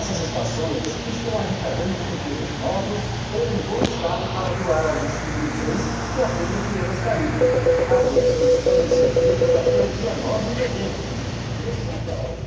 Nossas estações estão arrecadando produtos novos ou um bom estado para doar a lista de itens que apenas iremos cair. As listas podem ser feitas até o dia 9 de dezembro. Esse Natal,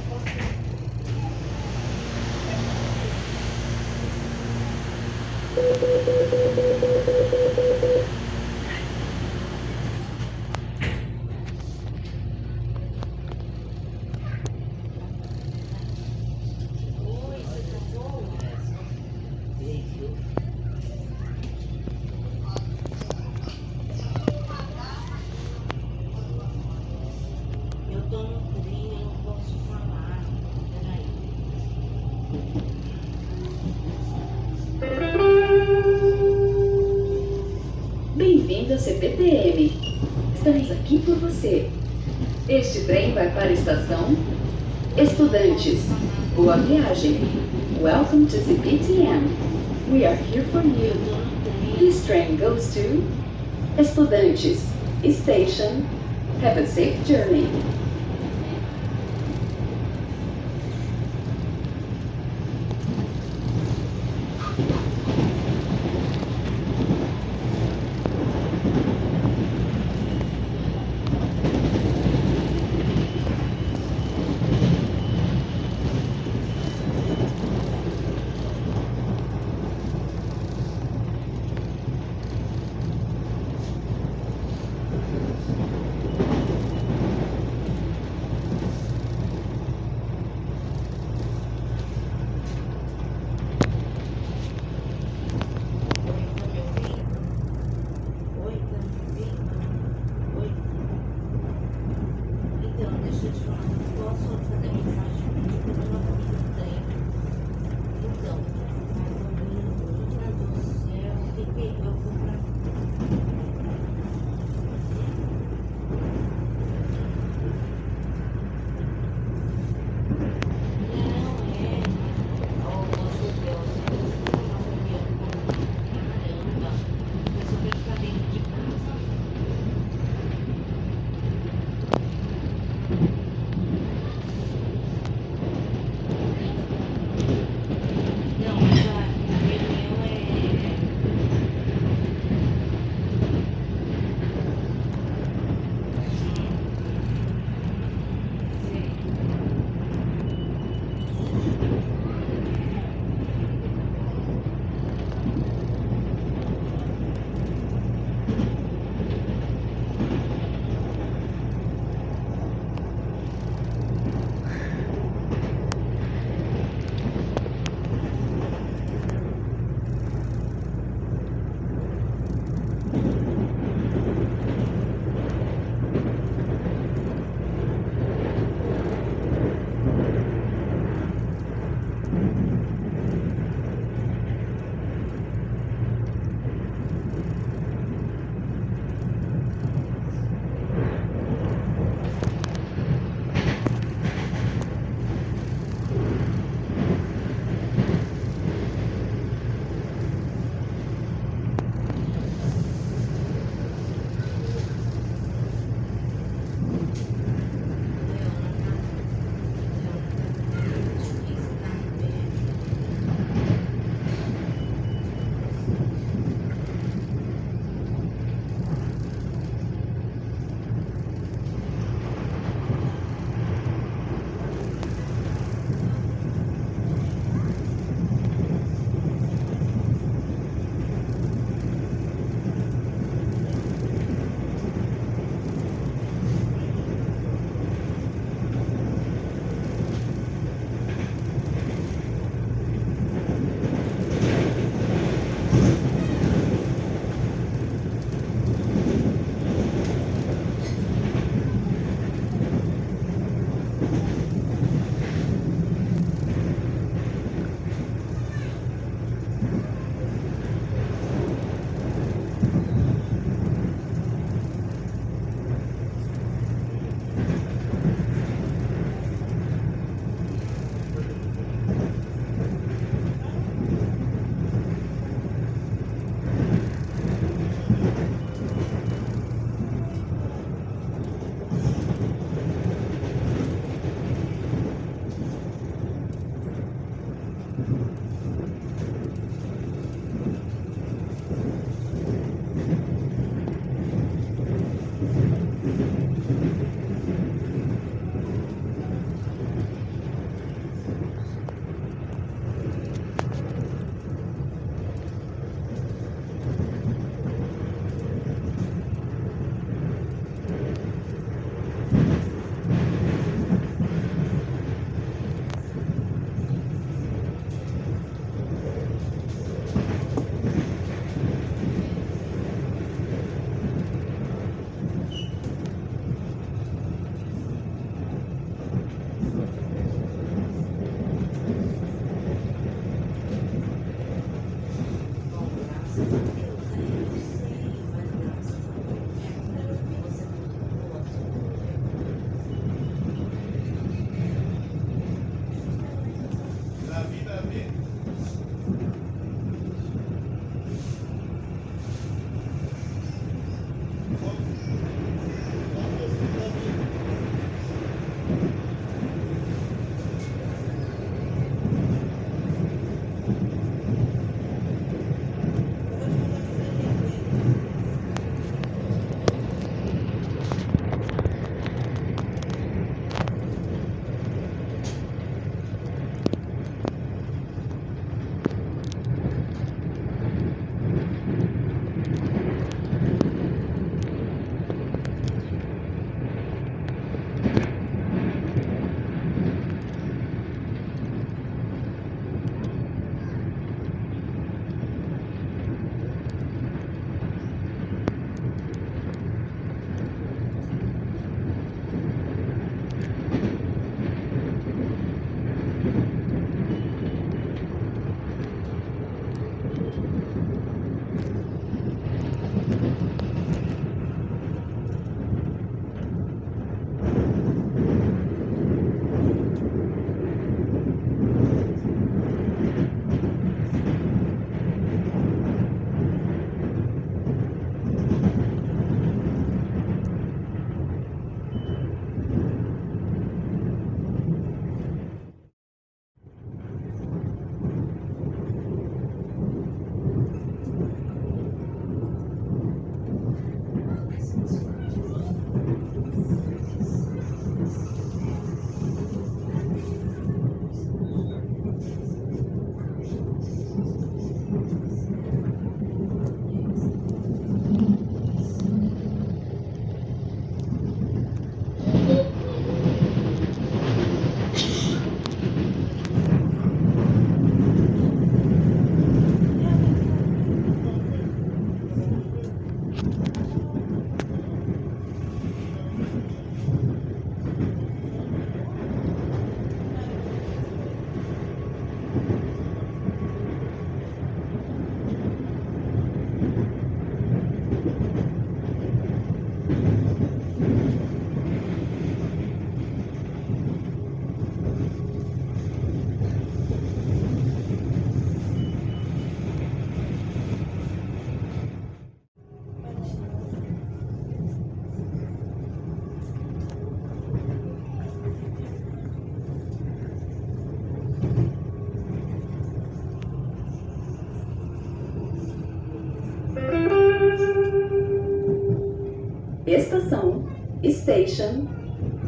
Estamos aqui por você. Este trem vai para a estação Estudantes. Boa viagem. Welcome to CPTM. We are here for you. This train goes to Estudantes Station. Have a safe journey. Station,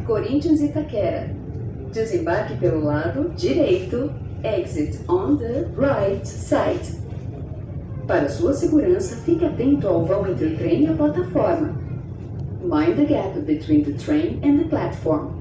Corinthians Itaquera. Desembarque pelo lado direito, exit on the right side. Para sua segurança, fique atento ao vão entre o trem e a plataforma. Mind the gap between the train and the platform.